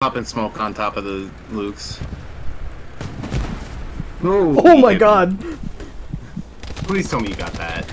popping smoke on top of the Lukes. Oh my god. Please tell me you got that.